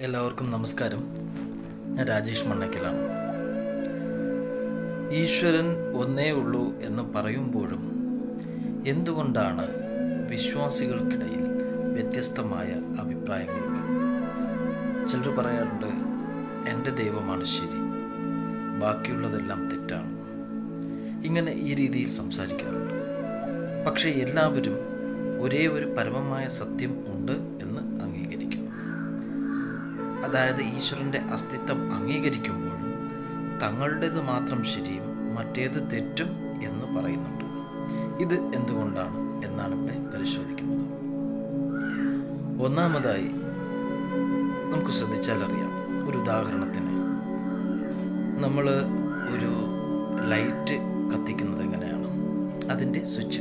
എല്ലാവർക്കും നമസ്കാരം. ഞാൻ രാജേഷ് മണ്ണക്കലാണ്. ഈശ്വരൻ ഒന്നേ ഉള്ളൂ എന്ന് പറയുമ്പോഴും എന്തുകൊണ്ടാണ് വിശ്വാസികൾക്കിടയിൽ വ്യത്യസ്തമായ അഭിപ്രായങ്ങളുള്ളത് ചിലർ പറയാറുണ്ട് എന്റെ ദൈവമാണ് ശരി. ബാക്കിയുള്ളതെല്ലാം തെറ്റാണ്. ഇങ്ങനെ ഈ രീതിയിൽ സംസാരിക്കാറുണ്ട്. പക്ഷേ എല്ലാവരും ഒരേ ഒരു പരമമായ സത്യം ഉണ്ട് എന്ന് അതായത് ഈശ്വരന്റെ അസ്തിത്വം അംഗീകരിക്കുമ്പോഴും തങ്ങളുടേത് മാത്രം ശരിയും മറ്റേത് തെറ്റും എന്ന് പറയുന്നുണ്ട്. ഇത് എന്തുകൊണ്ടാണ് എന്നാണ് ഇവിടെ പരിശോധിക്കുന്നത്. ഒന്നാമതായി നമുക്ക് ശ്രദ്ധിച്ചാൽ അറിയാം. ഒരു ഉദാഹരണത്തിന് നമ്മൾ ഒരു ലൈറ്റ് കത്തിക്കുന്നത് എങ്ങനെയാണ്? അതിന്റെ സ്വിച്ച്.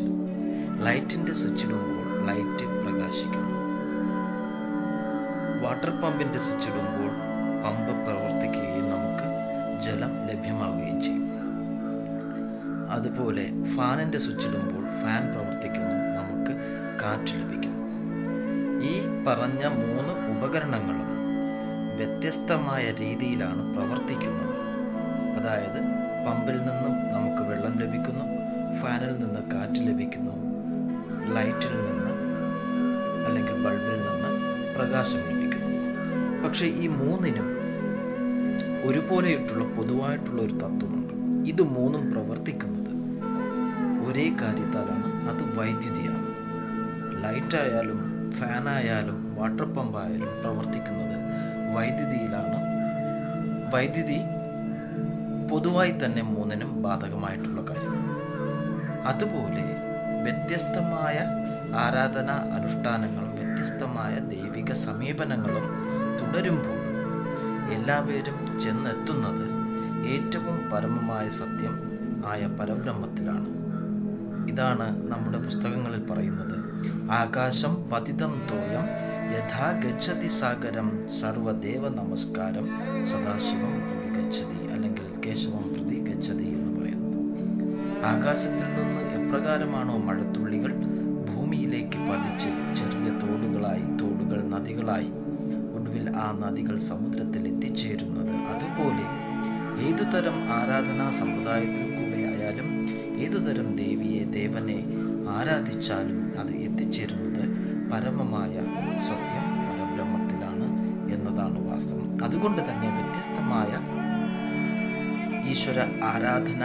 ലൈറ്റിന്റെ സ്വിച്ച് ഇടുമ്പോൾ ലൈറ്റ് വാട്ടർ പമ്പിന്റെ സ്വിച്ച് ഇടുമ്പോൾ പമ്പ് പ്രവർത്തിക്കുകയും നമുക്ക് ജലം ലഭ്യമാവുകയും ചെയ്യും. അതുപോലെ ഫാനിന്റെ സ്വിച്ച് ഇടുമ്പോൾ ഫാൻ പ്രവർത്തിക്കുന്നു നമുക്ക് കാറ്റ് ലഭിക്കുന്നു ഈ പറഞ്ഞ മൂന്ന് ഉപകരണങ്ങളും വ്യത്യസ്തമായ രീതിയിലാണ് പ്രവർത്തിക്കുന്നത്. അതായത് പമ്പിൽ നിന്നും നമുക്ക് വെള്ളം ലഭിക്കുന്നു ഫാനിൽ നിന്ന് കാറ്റ് ലഭിക്കുന്നു ലൈറ്റിൽ നിന്ന് അല്ലെങ്കിൽ ബൾബിൽ നിന്ന് പ്രകാശം ലഭിക്കുന്നു. പക്ഷേ ഈ മൂന്നിനും ഒരുപോലെയിട്ടുള്ള പൊതുവായിട്ടുള്ള ഒരു തത്വമുണ്ട്. ഇത് മൂന്നും പ്രവർത്തിക്കുന്നത് ഒരേ കാര്യത്താലാണ്. അത് വൈദ്യുതിയാണ്. ലൈറ്റായാലും ഫാനായാലും വാട്ടർ പമ്പായാലും പ്രവർത്തിക്കുന്നത് വൈദ്യുതിയിലാണ്. വൈദ്യുതി പൊതുവായി തന്നെ മൂന്നിനും ബാധകമായിട്ടുള്ള കാര്യം അതുപോലെ വ്യത്യസ്തമായ ആരാധന അനുഷ്ഠാനങ്ങളും വ്യത്യസ്തമായ ദൈവിക സമീപനങ്ങളും തുടരുമ്പോഴും എല്ലാവരും ചെന്നെത്തുന്നത് ഏറ്റവും പരമമായ സത്യം ആയ പരബ്രഹ്മത്തിലാണ്. ഇതാണ് നമ്മുടെ പുസ്തകങ്ങളിൽ പറയുന്നത്. ആകാശം പതിതം തോയം യഥാ ഗച്ഛതി സാഗരം സർവദേവ നമസ്കാരം സദാശിവം പ്രതി ഗച്ഛതി അല്ലെങ്കിൽ കേശവം പ്രതി ഗച്ഛതി എന്ന് പറയുന്നത് ആകാശത്തിൽ നിന്ന് എപ്രകാരമാണോ മഴത്തുള്ളികൾ ഭൂമിയിലേക്ക് പതിച്ച് ചെറിയ തോടുകളായി തോടുകൾ നദികളായി ആ നദികൾ സമുദ്രത്തിൽ എത്തിച്ചേരുന്നത്. അതുപോലെ ഏതുതരം ആരാധനാ സമ്പ്രദായത്തിൽ ആയാലും ഏതുതരം ദേവിയെ ദേവനെ ആരാധിച്ചാലും അത് എത്തിച്ചേരുന്നത് പരമമായ സത്യം പരബ്രഹ്മത്തിലാണ് എന്നതാണ് വാസ്തവം. അതുകൊണ്ട് തന്നെ വ്യത്യസ്തമായ ഈശ്വര ആരാധന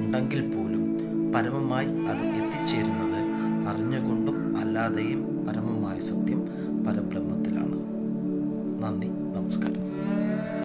ഉണ്ടെങ്കിൽ പോലും പരമമായി അത് എത്തിച്ചേരുന്നത് അറിഞ്ഞുകൊണ്ടും അല്ലാതെയും പരമമായ സത്യം പരബ്രഹ്മത്തിലാണ്. നന്ദി നമസ്കാരം